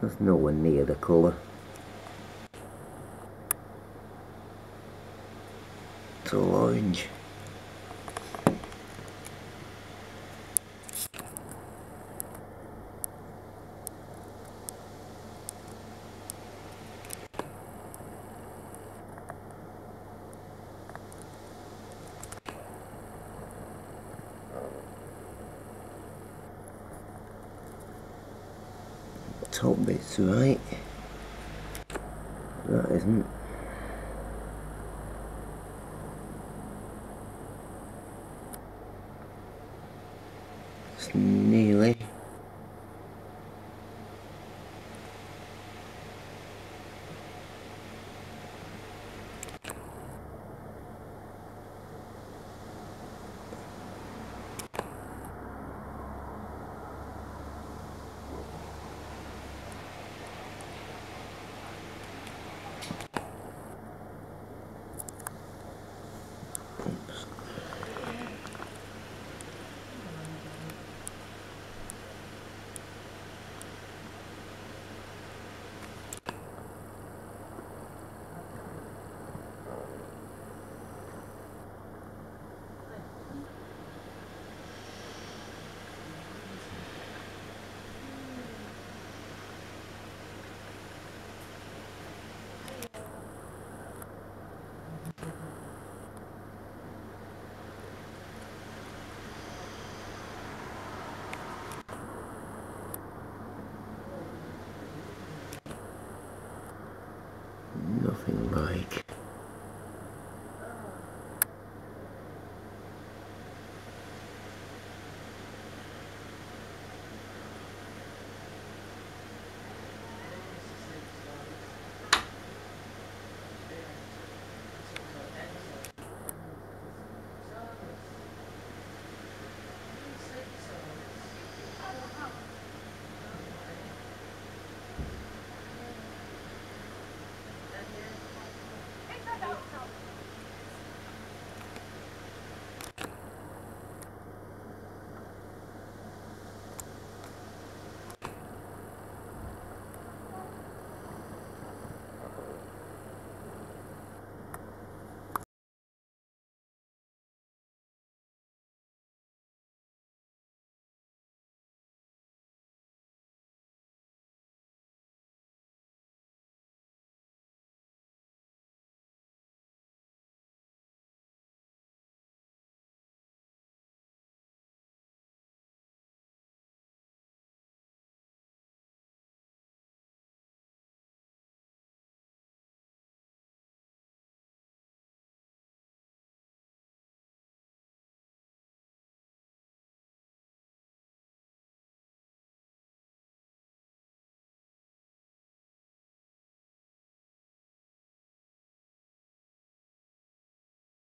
That's nowhere near the colour. It's all orange. Top bit's right. That isn't. It's nearly. Oops. Nothing like